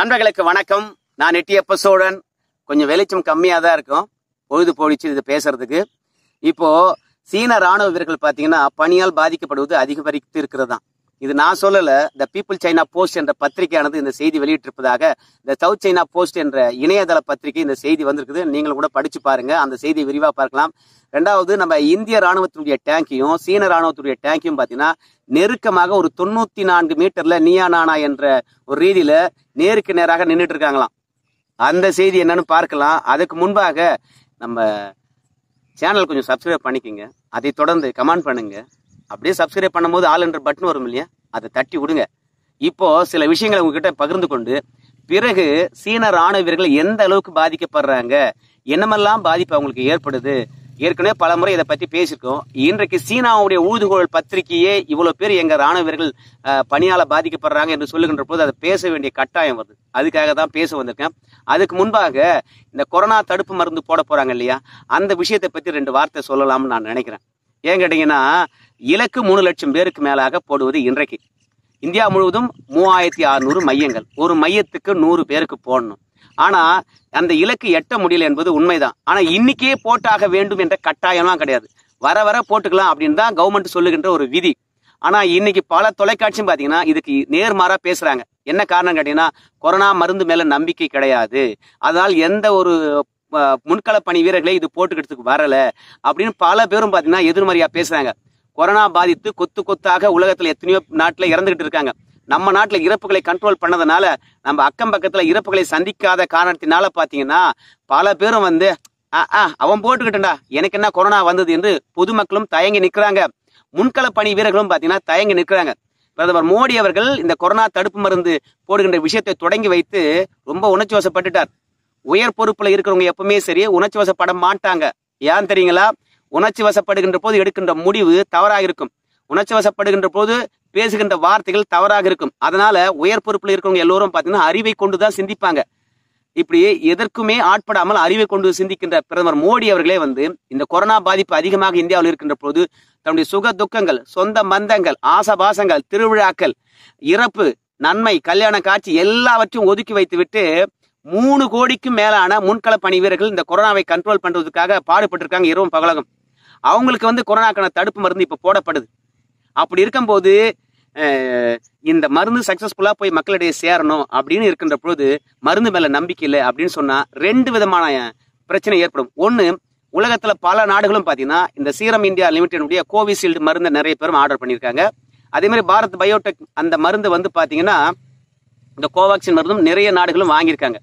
நண்பர்களுக்கு வணக்கம். நான் எட்டியப்ப சோழன் கொஞ்சம் வெளிச்சம் கம்மியாக தான் இருக்கும். பொழுது போயிடுச்சு இது பேசுறதுக்கு. இப்போ சீன ராணுவ வீரர்கள் பார்த்தீங்கன்னா பணியால் பாதிக்கப்படுவது அதிகரித்து இருக்கிறது தான் இது நான் சொல்லல. த பீப்புள் சைனா போஸ்ட் என்ற பத்திரிகையானது இந்த செய்தி வெளியிட்டிருப்பதாக த சவுத் சைனா போஸ்ட் என்ற இணையதள பத்திரிகை இந்த செய்தி வந்திருக்குது. நீங்களும் கூட படிச்சு பாருங்க. அந்த செய்தியை விரிவாக பார்க்கலாம். ரெண்டாவது நம்ம இந்திய ராணுவத்தினுடைய டேங்கையும் சீன ராணுவத்துடைய டேங்கையும் பார்த்தீங்கன்னா நெருக்கமாக ஒரு தொண்ணூத்தி நான்கு மீட்டர்ல நியா நானா என்ற ஒரு ரீதியில நேருக்கு நேராக நின்றுட்டு இருக்காங்களாம் அந்த செய்தி என்னன்னு பார்க்கலாம். அதுக்கு முன்பாக நம்ம சேனல் கொஞ்சம் சப்ஸ்கிரைப் பண்ணிக்கோங்க. அதை தொடர்ந்து கமெண்ட் பண்ணுங்க. அப்படியே சப்ஸ்கிரைப் பண்ணும்போது ஆல் என்ற பட்டன் வரும் இல்லையா? அதை தட்டி விடுங்க. இப்போ சில விஷயங்களை உங்ககிட்ட பகிர்ந்து கொண்டு பிறகு சீன ராணுவ வீரர்கள் எந்த அளவுக்கு பாதிக்கப்படுறாங்க என்னமெல்லாம் பாதிப்பு அவங்களுக்கு ஏற்படுது ஏற்கனவே பல முறை இதை பத்தி பேசியிருக்கோம். இன்றைக்கு சீனாவுடைய ஊதுகோல் பத்திரிகையே இவ்வளவு பேர் எங்க ராணுவ வீரர்கள் அஹ், பணியால பாதிக்கப்படுறாங்க என்று சொல்லுகின்ற போது அதை பேச வேண்டிய கட்டாயம் வருது. அதுக்காக தான் பேச வந்திருக்கேன். அதுக்கு முன்பாக இந்த கொரோனா தடுப்பு மருந்து போட போறாங்க இல்லையா? அந்த விஷயத்தை பத்தி ரெண்டு வார்த்தை சொல்லலாம்னு நான் நினைக்கிறேன். ஏன் கேட்டீங்கன்னா இலக்கு மூணு லட்சம் பேருக்கு மேலாக போடுவது இன்றைக்கு. இந்தியா முழுவதும் மூவாயிரத்தி அறுநூறு மையங்கள். ஒரு மையத்துக்கு நூறு பேருக்கு போடணும். ஆனா அந்த இலக்கு எட்ட முடியல என்பது உண்மைதான். ஆனா இன்னைக்கே போட்டாக வேண்டும் என்ற கட்டாயம்லாம் கிடையாது. வர வர போட்டுக்கலாம் அப்படின்னு தான் கவர்மெண்ட் சொல்லுகின்ற ஒரு விதி. ஆனா இன்னைக்கு பல தொலைக்காட்சியும் பாத்தீங்கன்னா இதுக்கு நேர்மாறா பேசுறாங்க. என்ன காரணம் கேட்டீங்கன்னா கொரோனா மருந்து மேல நம்பிக்கை கிடையாது. அதனால் எந்த ஒரு முன்கள பணி வீரர்களை இது போட்டுக்கிறதுக்கு வரல அப்படின்னு பல பேரும் பாத்தீங்கன்னா எதிர்மறையா பேசுறாங்க. கொரோனா பாதித்து கொத்து கொத்தாக உலகத்துல எத்தனையோ நாட்டுல இறந்துகிட்டு இருக்காங்க. நம்ம நாட்டில் இறப்புகளை கண்ட்ரோல் பண்ணதுனால நம்ம அக்கம் பக்கத்தில் இறப்புகளை சந்திக்காத காரணத்தினால பார்த்தீங்கன்னா பல பேரும் வந்து "ஆ, ஆ, அவன் போட்டுக்கிட்டா எனக்கு என்ன கொரோனா வந்தது? என்று பொதுமக்களும் தயங்கி நிற்கிறாங்க முன்கள பணி வீரர்களும் பார்த்தீங்கன்னா தயங்கி நிற்கிறாங்க பிரதமர் மோடி அவர்கள் இந்த கொரோனா தடுப்பு மருந்து போடுகின்ற விஷயத்தை தொடங்கி வைத்து ரொம்ப உணர்ச்சி வசப்பட்டுட்டார் உயர் பொறுப்புல இருக்கிறவங்க எப்பவுமே சரி உணர்ச்சி வசப்பட மாட்டாங்க. ஏன் தெரியுங்களா? உணர்ச்சி வசப்படுகின்ற போது எடுக்கின்ற முடிவு தவறாக இருக்கும். உணர்ச்சி வசப்படுகின்ற போது பேசுகின்ற வார்த்தைகள் தவறாக இருக்கும். அதனால உயர் பொறுப்புல இருக்கிறவங்க எல்லோரும் பாத்தீங்கன்னா அறிவை கொண்டுதான் சிந்திப்பாங்க. இப்படி எதற்குமே ஆட்படாமல் அறிவை கொண்டு சிந்திக்கின்ற பிரதமர் மோடி அவர்களே வந்து இந்த கொரோனா பாதிப்பு அதிகமாக இந்தியாவில் இருக்கின்ற போது தன்னுடைய சுக துக்கங்கள் சொந்த மந்தங்கள் ஆசபாசங்கள் திருவிழாக்கள் இறப்பு நன்மை கல்யாண காட்சி எல்லாவற்றையும் ஒதுக்கி வைத்துவிட்டு மூணு கோடிக்கும் மேலான முன்கள பணி வீரர்கள் இந்த கொரோனாவை கண்ட்ரோல் பண்றதுக்காக பாடுபட்டிருக்காங்க. இரவும் பகலகம். அவங்களுக்கு வந்து கொரோனாக்கான தடுப்பு மருந்து இப்ப போடப்படுது. அப்படி இருக்கும்போது இந்த மருந்து சக்சஸ்ஃபுல்லா போய் மக்களிடையே சேரணும் அப்படின்னு இருக்கின்ற பொழுது மருந்து மேல நம்பிக்கை இல்லை அப்படின்னு சொன்னா ரெண்டு விதமான பிரச்சனை ஏற்படும். ஒண்ணு உலகத்துல பல நாடுகளும் பாத்தீங்கன்னா இந்த சீரம் இந்தியா லிமிடெடுடைய கோவிஷீல்டு மருந்தை நிறைய பேரும் ஆர்டர் பண்ணியிருக்காங்க. அதே மாதிரி பாரத் பயோடெக் அந்த மருந்து வந்து பாத்தீங்கன்னா இந்த கோவாக்சின் மருந்தும் நிறைய நாடுகளும் வாங்கியிருக்காங்க.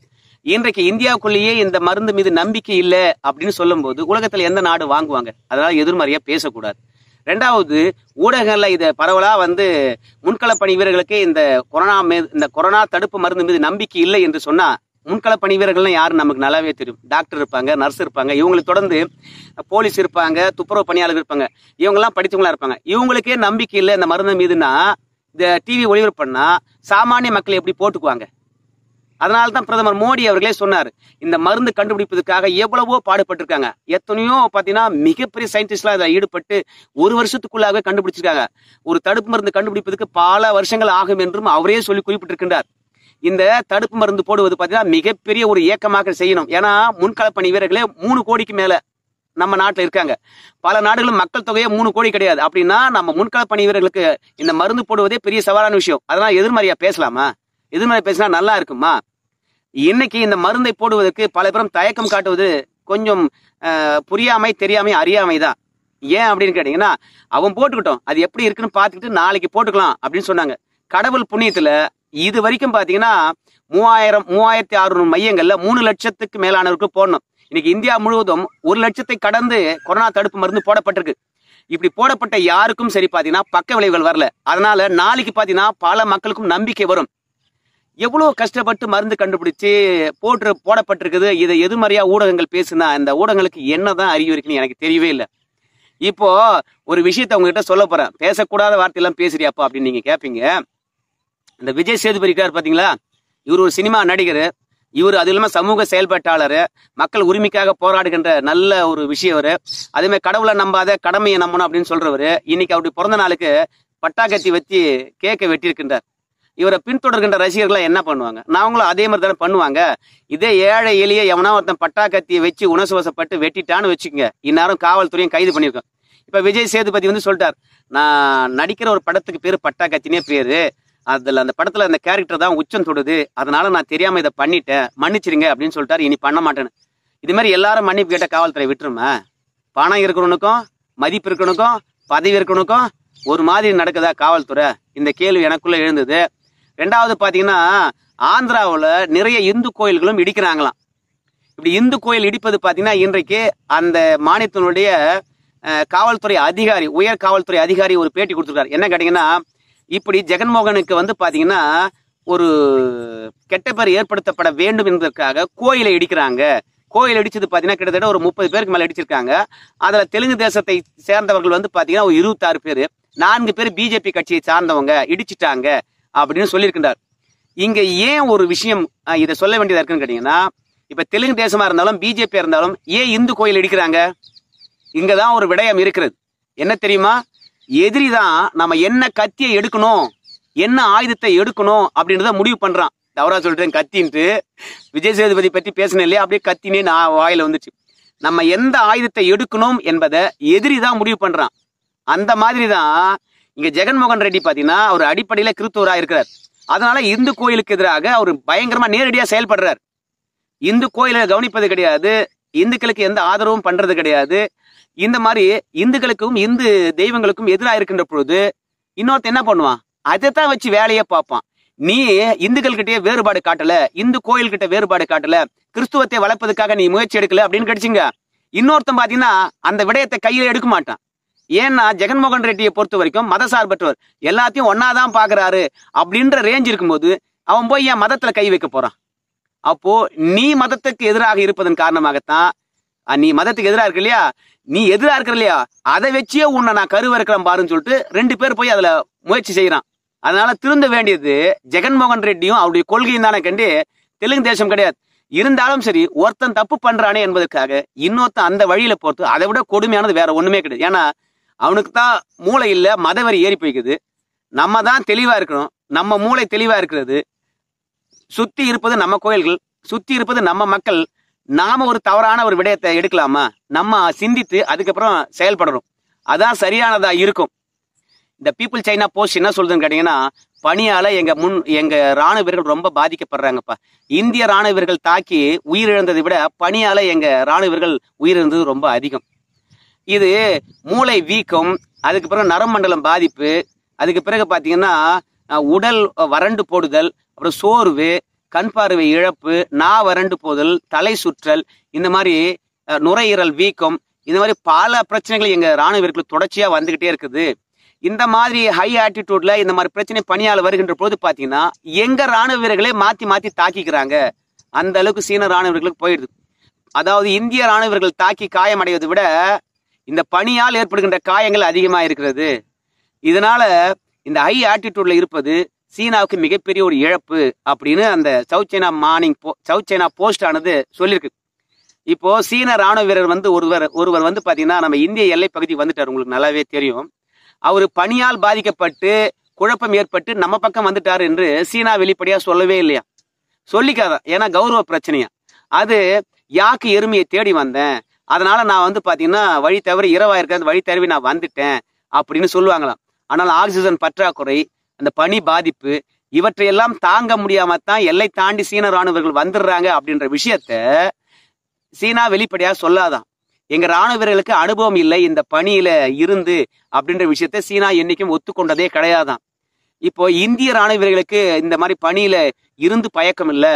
இன்றைக்கு இந்தியாவுக்குள்ளேயே இந்த மருந்து மீது நம்பிக்கை இல்லை அப்படின்னு சொல்லும்போது உலகத்துல எந்த நாடு வாங்குவாங்க? அதனால எதிர்மறையா பேசக்கூடாது. ரெண்டாவது ஊடகங்கள்ல இதை பரவலா வந்து முன்களப்பணி வீரர்களுக்கு இந்த கொரோனா மீது இந்த கொரோனா தடுப்பு மருந்து மீது நம்பிக்கை இல்லை என்று சொன்னா முன்களப்பணி வீரர்கள்லாம் யாரும் நமக்கு நல்லாவே தெரியும். டாக்டர் இருப்பாங்க நர்ஸ் இருப்பாங்க இவங்களுக்கு தொடர்ந்து போலீஸ் இருப்பாங்க துப்புரவு பணியாளர் இருப்பாங்க இவங்கெல்லாம் படித்தவங்களா இருப்பாங்க. இவங்களுக்கே நம்பிக்கை இல்லை இந்த மருந்து மீதுனா இந்த டிவி ஒளிபரப்பு பண்ணா சாமானிய மக்கள் எப்படி போட்டுக்குவாங்க? அதனால தான் பிரதமர் மோடி அவர்களே சொன்னார் இந்த மருந்து கண்டுபிடிப்பதற்காக எவ்வளவோ பாடுபட்டிருக்காங்க. எத்தனையோ பார்த்தீங்கன்னா மிகப்பெரிய சயின்டிஸ்ட்லாம் இதில் ஈடுபட்டு ஒரு வருஷத்துக்குள்ளாகவே கண்டுபிடிச்சிருக்காங்க. ஒரு தடுப்பு மருந்து கண்டுபிடிப்பதற்கு பல வருஷங்கள் ஆகும் என்றும் அவரே சொல்லி குறிப்பிட்டிருக்கின்றார். இந்த தடுப்பு மருந்து போடுவது பார்த்தீங்கன்னா மிகப்பெரிய ஒரு இயக்கமாக செய்யணும். ஏன்னா முன்கள பணி வீரர்களே மூணு கோடிக்கு மேல நம்ம நாட்டில் இருக்காங்க. பல நாடுகளும் மக்கள் தொகையே மூணு கோடி கிடையாது. அப்படின்னா நம்ம முன்கள பணி வீரர்களுக்கு இந்த மருந்து போடுவதே பெரிய சவாலான விஷயம். அதெல்லாம் எதிர்மறையா பேசலாமா? எதிர்மறை பேசினா நல்லா இருக்குமா? இன்னைக்கு இந்த மருந்தை போடுவதற்கு பல பேரும் தயக்கம் காட்டுவது கொஞ்சம் புரியாமை தெரியாமை அறியாமை தான் ஏன் அப்படின்னு கேட்டீங்கன்னா அவன் போட்டுக்கிட்டோம். அது எப்படி இருக்குன்னு பார்த்துக்கிட்டு நாளைக்கு போட்டுக்கலாம் அப்படின்னு சொன்னாங்க. கடவுள் புண்ணியத்துல இது வரைக்கும் பாத்தீங்கன்னா மூவாயிரம் மூவாயிரத்தி அறுநூறு மையங்கள்ல மூணு லட்சத்துக்கு மேலானவருக்கு போடணும். இன்னைக்கு இந்தியா முழுவதும் ஒரு லட்சத்தை கடந்து கொரோனா தடுப்பு மருந்து போடப்பட்டிருக்கு. இப்படி போடப்பட்ட யாருக்கும் சரி பாத்தீங்கன்னா பக்க விளைவுகள் வரல. அதனால நாளைக்கு பாத்தீங்கன்னா பல மக்களுக்கும் நம்பிக்கை வரும். எவ்வளவு கஷ்டப்பட்டு மருந்து கண்டுபிடிச்சு போட்டு போடப்பட்டிருக்குது? இதை எதிர்மறையா ஊடகங்கள் பேசுனா இந்த ஊடகங்களுக்கு என்னதான் அறிவு இருக்குன்னு எனக்கு தெரியவே இல்லை. இப்போ ஒரு விஷயத்த உங்ககிட்ட சொல்ல போறேன். பேசக்கூடாத வார்த்தையெல்லாம் பேசுறியாப்பா அப்படின்னு நீங்க கேட்பீங்க இந்த விஜய் சேதுபதி இருக்கார் பாத்தீங்களா? இவர் ஒரு சினிமா நடிகர். இவர் அது இல்லாம சமூக செயல்பாட்டாளர். மக்கள் உரிமைக்காக போராடுகின்ற நல்ல ஒரு விஷயம் அவரு கடவுளை நம்பாத கடமையை நம்பணும் அப்படின்னு சொல்றவர். இன்னைக்கு அவருடைய பிறந்த நாளுக்கு பட்டாக்கத்தி வச்சு கேக்கை வெட்டியிருக்கின்றார். இவரை பின்தொடர்கின்ற ரசிகர்கள் என்ன பண்ணுவாங்க? நான் அவங்களும் அதே மாதிரி தானே பண்ணுவாங்க. இதே ஏழை எளிய எவனா ஒருத்தன் பட்டா கத்தியை வச்சு உணர்ச்சிவசப்பட்டு வெட்டிட்டான்னு வச்சுக்கோங்க. இந்நேரம் காவல்துறையும் கைது பண்ணியிருக்கோம். இப்ப விஜய் சேதுபதி வந்து சொல்லிட்டார் நான் நடிக்கிற ஒரு படத்துக்கு பேர் பட்டா கத்தினே பேரு. அதுல அந்த படத்துல அந்த கேரக்டர் தான் உச்சம் தொடுது. அதனால நான் தெரியாம இதை பண்ணிட்டேன். மன்னிச்சிருங்க அப்படின்னு சொல்லிட்டாரு. இனி பண்ண மாட்டேன்னு. இது மாதிரி எல்லாரும் மன்னிப்பு கேட்ட காவல்துறை விட்டுருமா? பணம் இருக்கிறவனுக்கும் மதிப்பு இருக்கணுக்கும் பதவி இருக்கணுக்கும் ஒரு மாதிரி நடக்குதா காவல்துறை? இந்த கேள்வி எனக்குள்ள எழுந்தது. ரெண்டாவது பார்த்தீங்கன்னா ஆந்திராவில் நிறைய இந்து கோயில்களும் இடிக்கிறாங்களாம். இப்படி இந்து கோயில் இடிப்பது பார்த்தீங்கன்னா இன்றைக்கு அந்த மாநிலத்தினுடைய காவல்துறை அதிகாரி உயர் காவல்துறை அதிகாரி ஒரு பேட்டி கொடுத்துருக்காரு. என்ன கேட்டீங்கன்னா இப்படி ஜெகன்மோகனுக்கு வந்து பார்த்தீங்கன்னா ஒரு கெட்ட பேர் ஏற்படுத்தப்பட வேண்டும் என்பதற்காக கோயிலை இடிக்கிறாங்க. கோயில் இடிச்சது பார்த்தீங்கன்னா கிட்டத்தட்ட ஒரு முப்பது பேருக்கு மேல இடிச்சிருக்காங்க. அதுல தெலுங்கு தேசத்தை சேர்ந்தவர்கள் வந்து பாத்தீங்கன்னா ஒரு இருபத்தாறு பேர். நான்கு பேர் பிஜேபி கட்சியை சார்ந்தவங்க இடிச்சிட்டாங்க. அப்படின்னு சொல்லியிருக்கின்றார். இங்க ஏன் ஒரு விஷயம் இதை சொல்ல வேண்டியதா இருக்குன்னு கேட்டீங்கன்னா இப்ப தெலுங்கு தேசமா இருந்தாலும் பிஜேபி இருந்தாலும் ஏன் இந்து கோயில் இடிக்கிறாங்க? இங்கதான் ஒரு விடயம் இருக்கிறது. என்ன தெரியுமா? எதிரி தான் நம்ம என்ன கத்தியை எடுக்கணும் என்ன ஆயுதத்தை எடுக்கணும் அப்படின்றத முடிவு பண்றான். தவறா சொல்றேன் கத்தின்ட்டு. விஜய் சேதுபதி பத்தி பேசினேன் இல்லையா? அப்படியே கத்தினே நான் வாயில வந்துச்சு. நம்ம எந்த ஆயுதத்தை எடுக்கணும் என்பதை எதிரி தான் முடிவு பண்றான். அந்த மாதிரி தான் இங்க ஜெகன்மோகன் ரெட்டி பாத்தீங்கன்னா அவர் அடிப்படையில கிறிஸ்துவரா இருக்கிறார். அதனால இந்து கோயிலுக்கு எதிராக அவர் பயங்கரமா நேரடியா செயல்படுறார். இந்து கோயிலை கவனிப்பது கிடையாது. இந்துக்களுக்கு எந்த ஆதரவும் பண்றது கிடையாது. இந்த மாதிரி இந்துக்களுக்கும் இந்து தெய்வங்களுக்கும் எதிராக இருக்கின்ற பொழுது இன்னொருத்த என்ன பண்ணுவான்? அதைத்தான் வச்சு வேலையை பார்ப்பான். நீ இந்துக்கள்கிட்டயே வேறுபாடு காட்டல இந்து கோயில்கிட்ட வேறுபாடு காட்டல கிறிஸ்துவத்தை வளர்ப்பதற்காக நீ முயற்சி எடுக்கல அப்படின்னு கிடைச்சிங்க. இன்னொருத்தன் பாத்தீங்கன்னா அந்த விடயத்தை கையில எடுக்க மாட்டான். ஏன்னா ஜெகன்மோகன் ரெட்டியை பொறுத்த வரைக்கும் மதசார்பற்றவர் எல்லாத்தையும் ஒன்னாதான் பாக்குறாரு அப்படின்ற ரேஞ்ச் இருக்கும்போது அவன் போய் என் மதத்துல கை வைக்க போறான். அப்போ நீ மதத்துக்கு எதிராக இருப்பதன் காரணமாகத்தான் நீ மதத்துக்கு எதிராக இருக்க இல்லையா? நீ எதிரா இருக்கிற இல்லையா? அதை வச்சே உன்னை நான் கருவறுக்கிறேன் பாருன்னு சொல்லிட்டு ரெண்டு பேர் போய் அதுல முயற்சி செய்யறான் அதனால திருந்த வேண்டியது ஜெகன்மோகன் ரெட்டியும் அவருடைய கொள்கையும் தானே கண்டு தெலுங்கு தேசம் கிடையாது. இருந்தாலும் சரி ஒருத்தன் தப்பு பண்றானே என்பதற்காக இன்னொருத்தன் அந்த வழியில போறது அதை விட கொடுமையானது வேற ஒண்ணுமே கிடையாது. ஏன்னா அவனுக்கு தான் மூளை இல்லை மதவெறி ஏறி போய்க்குது. நம்ம தான் தெளிவாக இருக்கணும். நம்ம மூளை தெளிவாக இருக்கிறது. சுற்றி இருப்பது நம்ம கோயில்கள் சுற்றி இருப்பது நம்ம மக்கள். நாம ஒரு தவறான ஒரு விடயத்தை எடுக்கலாமா? நம்ம சிந்தித்து அதுக்கப்புறம் செயல்படணும். அதான் சரியானதா இருக்கும். இந்த பீப்புள் சைனா போஸ்ட் என்ன சொல்றதுன்னு கேட்டீங்கன்னா பணியால எங்க முன் எங்க ராணுவ வீரர்கள் ரொம்ப பாதிக்கப்படுறாங்கப்பா. இந்திய ராணுவ வீரர்கள் தாக்கி உயிரிழந்ததை விட பணியால எங்க ராணுவ வீரர்கள் உயிரிழந்தது ரொம்ப அதிகம். இது மூளை வீக்கம் அதுக்கு பிறகு நரமண்டலம் பாதிப்பு அதுக்கு பிறகு பார்த்தீங்கன்னா உடல் வறண்டு போடுதல் அப்புறம் சோர்வு கண் பார்வை இழப்பு நா வறண்டு போதல் தலை சுற்றல் இந்த மாதிரி நுரையீரல் வீக்கம் இந்த மாதிரி பல பிரச்சனைகள் எங்கள் ராணுவ வீரர்களுக்கு தொடர்ச்சியாக வந்துக்கிட்டே இருக்குது. இந்த மாதிரி ஹை ஆட்டிடியூட்ல இந்த மாதிரி பிரச்சனை பணியாளர் வருகின்ற போது பார்த்தீங்கன்னா எங்கள் ராணுவ வீரர்களே மாற்றி மாற்றி தாக்கிக்கிறாங்க. அந்த அளவுக்கு சீன ராணுவ வீரர்களுக்கு போயிடுது. அதாவது இந்திய ராணுவ வீரர்கள் தாக்கி காயமடைவதை விட இந்த பணியால் ஏற்படுகின்ற காயங்கள் அதிகமாக இருக்கிறது இதனால இந்த ஹை ஆட்டிடியூட்ல இருப்பது சீனாவுக்கு மிகப்பெரிய ஒரு இழப்பு அப்படின்னு அந்த South China morning South China Post ஆனது சொல்லியிருக்கு. இப்போ சீன ராணுவ வீரர் வந்து ஒருவர் ஒருவர் வந்து பார்த்தீங்கன்னா நம்ம இந்திய எல்லை பகுதிக்கு வந்துட்டார். உங்களுக்கு நல்லாவே தெரியும். அவர் பணியால் பாதிக்கப்பட்டு குழப்பம் ஏற்பட்டு நம்ம பக்கம் வந்துட்டார் என்று சீனா வெளிப்படையாக சொல்லவே இல்லையா? சொல்லிக்காதான் ஏன்னா கௌரவ பிரச்சனையா? அது யாக்கு எருமையை தேடி வந்தேன். அதனால நான் வந்து பார்த்தீங்கன்னா வழி தவறி இரவா இருக்காது வழி தவறி நான் வந்துட்டேன் அப்படின்னு சொல்லுவாங்களாம். ஆனால் ஆக்சிஜன் பற்றாக்குறை அந்த பனி பாதிப்பு இவற்றையெல்லாம் தாங்க முடியாம தான் எல்லை தாண்டி சீன ராணுவர்கள் வந்துடுறாங்க அப்படின்ற விஷயத்த சீனா வெளிப்படையா சொல்லாதான் எங்க ராணுவ வீரர்களுக்கு அனுபவம் இல்லை இந்த பணியில இருந்து அப்படின்ற விஷயத்த சீனா என்னைக்கும் ஒத்துக்கொண்டதே கிடையாதான் இப்போ இந்திய ராணுவ வீரர்களுக்கு இந்த மாதிரி பணியில இருந்து பயக்கம் இல்லை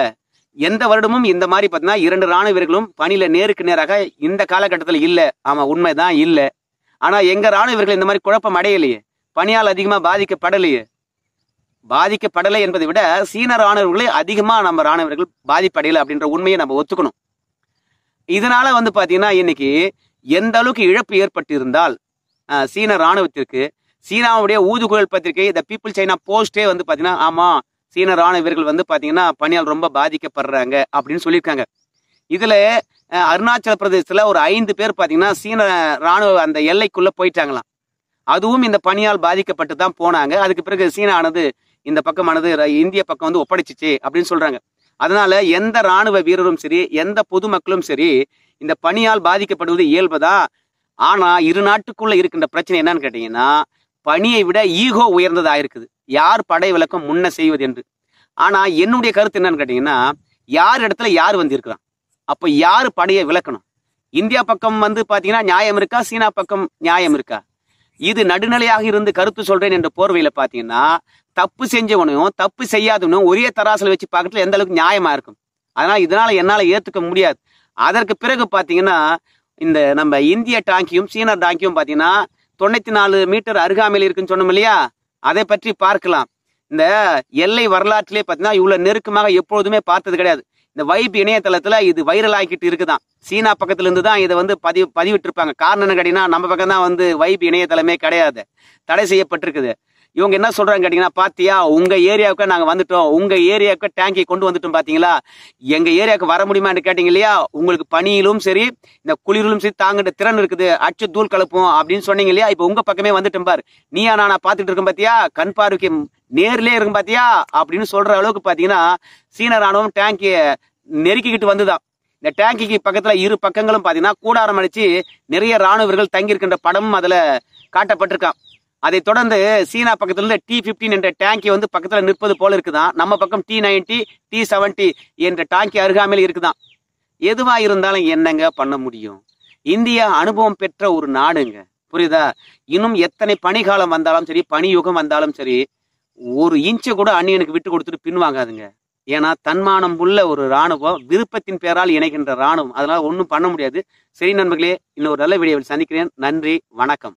எந்த வருடமும் இந்த மாதிரி பார்த்தீங்கன்னா இரண்டு ராணுவ வீரர்களும் பணியில நேருக்கு நேராக இந்த காலகட்டத்தில் இல்லை. ஆமா உண்மைதான் இல்லை. ஆனா எங்க ராணுவ வீரர்கள் இந்த மாதிரி குழப்பம் அடையலையே. பணியால் அதிகமா பாதிக்கப்படலையே. பாதிக்கப்படலை என்பதை விட சீன ராணுவர்களே அதிகமா நம்ம ராணுவர்கள் பாதிப்படையலை அப்படின்ற உண்மையை நம்ம ஒத்துக்கணும். இதனால வந்து பாத்தீங்கன்னா இன்னைக்கு எந்த அளவுக்கு இழப்பு ஏற்பட்டு இருந்தால் சீன ராணுவத்திற்கு சீனாவுடைய ஊதுகுழல் பத்திரிகை த பீப்புள் சைனா போஸ்டே வந்து பாத்தீங்கன்னா ஆமா சீன ராணுவ வீரர்கள் வந்து பார்த்தீங்கன்னா பணியால் ரொம்ப பாதிக்கப்படுறாங்க அப்படின்னு சொல்லியிருக்காங்க. இதில் அருணாச்சல பிரதேசத்தில் ஒரு ஐந்து பேர் பார்த்தீங்கன்னா சீன ராணுவ அந்த எல்லைக்குள்ளே போயிட்டாங்களாம். அதுவும் இந்த பணியால் பாதிக்கப்பட்டு தான் போனாங்க. அதுக்கு பிறகு சீனானது இந்த பக்கமானது ர- இந்திய பக்கம் வந்து ஒப்படைச்சிச்சு அப்படின்னு சொல்கிறாங்க அதனால எந்த ராணுவ வீரரும் சரி எந்த பொதுமக்களும் சரி இந்த பணியால் பாதிக்கப்படுவது இயல்புதான் ஆனா இரு நாட்டுக்குள்ள இருக்கின்ற பிரச்சனை என்னன்னு கேட்டீங்கன்னா பணியை விட ஈகோ உயர்ந்ததா இருக்குது யார் படை விளக்கம் முன்ன செய்வது என்று ஆனா என்னுடைய கருத்து என்னன்னு கேட்டீங்கன்னா யார் இடத்துல யார் வந்து இருக்கிறான் அப்ப யார் படையை விளக்கணும்? இந்தியா பக்கம் வந்து பாத்தீங்கன்னா நியாயம் இருக்கா? சீனா பக்கம் நியாயம் இருக்கா? இது நடுநிலையாக இருந்து கருத்து சொல்றேன் என்ற போர்வையில பாத்தீங்கன்னா தப்பு செஞ்சவனையும் தப்பு செய்யாதவனும் ஒரே தராசில் வச்சு பார்க்கறதுல எந்த அளவுக்கு நியாயமா இருக்கும்? அதனால இதனால என்னால ஏத்துக்க முடியாது. அதற்கு பிறகு பாத்தீங்கன்னா இந்த நம்ம இந்திய டாங்கியும் சீன டாங்கியும் பாத்தீங்கன்னா தொண்ணூத்தி நாலு மீட்டர் அருகாமையில் இருக்குன்னு சொன்னோம் இல்லையா? அதை பற்றி பார்க்கலாம். இந்த எல்லை வரலாற்றிலே பார்த்தீங்கன்னா இவ்வளவு நெருக்கமாக எப்பொழுதுமே பார்த்தது கிடையாது. இந்த வைப் இணையதளத்துல இது வைரல் ஆகிட்டு இருக்குதான். சீனா பக்கத்துல இருந்து தான் இதை வந்து பதிவு பதிவிட்டிருப்பாங்க. காரணம் என்ன கேட்டீங்கன்னா நம்ம பக்கம் தான் வந்து வைப் இணையதளமே கிடையாது. தடை செய்யப்பட்டிருக்குது. இவங்க என்ன சொல்றாங்க கேட்டீங்கன்னா பாத்தியா உங்க ஏரியாவுக்கு நாங்க வந்துட்டோம். உங்க ஏரியாவுக்கு டேங்கி கொண்டு வந்துட்டோம் பாத்தீங்களா? எங்க ஏரியாவுக்கு வர முடியுமான்னு கேட்டீங்க இல்லையா உங்களுக்கு பனியிலும் சரி இந்த குளிரிலும் சரி தாங்கிட்ட திறன் இருக்குது. அச்சு தூள் கலப்போம் அப்படின்னு சொன்னீங்க இல்லையா இப்ப உங்க பக்கமே வந்துட்டோம் பாரு. நீயா நானா பாத்துட்டு இருக்கேன் பாத்தியா? கண் பார்வைக்கு நேர்லயே இருக்கும் பாத்தியா? அப்படின்னு சொல்ற அளவுக்கு பாத்தீங்கன்னா சீன ராணுவம் டேங்கி நெருக்கிக்கிட்டு வந்துதான். இந்த டேங்கிக்கு பக்கத்துல இரு பக்கங்களும் பாத்தீங்கன்னா கூடாரம் அடிச்சு நிறைய ராணுவர்கள் தங்கியிருக்கின்ற படமும் அதுல காட்டப்பட்டிருக்கான். அதை தொடர்ந்து சீனா பக்கத்துல இருந்து டி பிப்டீன் என்ற டேங்கி வந்து பக்கத்துல நிற்பது போல இருக்குதான். நம்ம பக்கம் டி நைன்டி டி செவன்டி என்ற டேங்கி அருகாமையில் இருக்குதான். எதுவா இருந்தாலும் என்னங்க பண்ண முடியும்? இந்தியா அனுபவம் பெற்ற ஒரு நாடுங்க. புரியுதா? இன்னும் எத்தனை பனிகாலம் வந்தாலும் சரி பனியுகம் வந்தாலும் சரி ஒரு இன்ச்சை கூட அன்னியனுக்கு விட்டு கொடுத்துட்டு பின்வாங்காதுங்க. ஏன்னா தன்மானம் உள்ள ஒரு ராணுவம் விருப்பத்தின் பேரால் இணைகின்ற ராணுவம் அதனால ஒன்றும் பண்ண முடியாது. சரி நண்பர்களே இன்னொரு நல்ல வீடியோவில் சந்திக்கிறேன். நன்றி வணக்கம்.